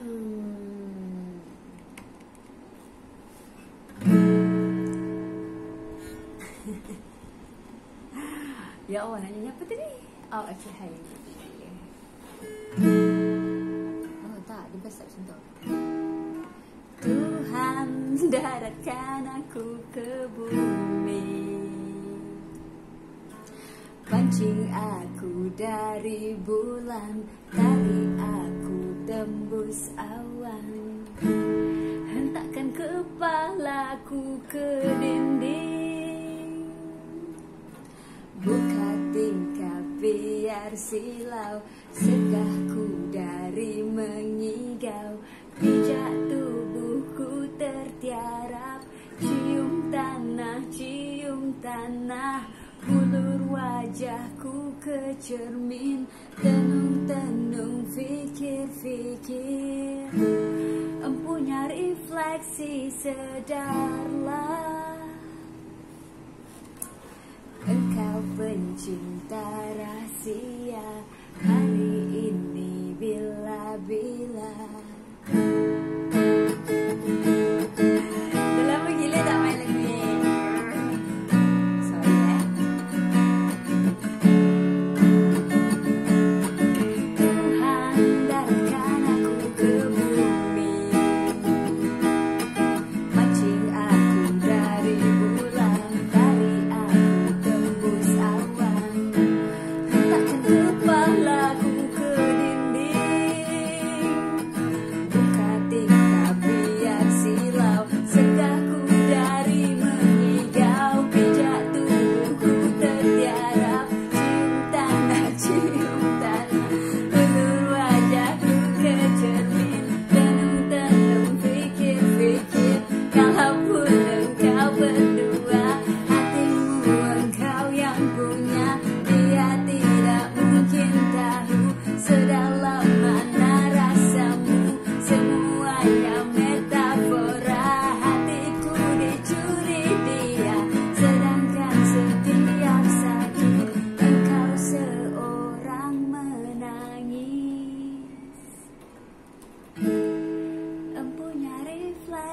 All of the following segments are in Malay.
Hmm. ya Allah nak nyanyi apa tadi? Oh, okay, hai. Oh, tak, dia besar macam tu. Tuhan daratkan aku ke bumi Pancing aku dari bulan Tarik aku tembus awan. Hentakkan kepalaku ke dinding. Buka tingkap biar silau Segahku dari mengigau. Pijak tubuhku tertiarap Cium tanah, cium tanah. Hulur wajahku ke cermin Tenung-tenung refleksi sedarlah Engkau pencinta rahsia Hari ini bila-bila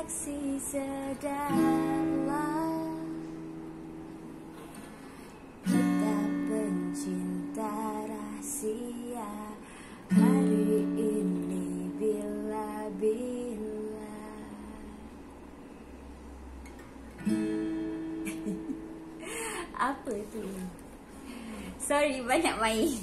refleksi sedarlah Kita pencinta rahasia. Hari ini bila-bila. Apa tu? Sorry banyak main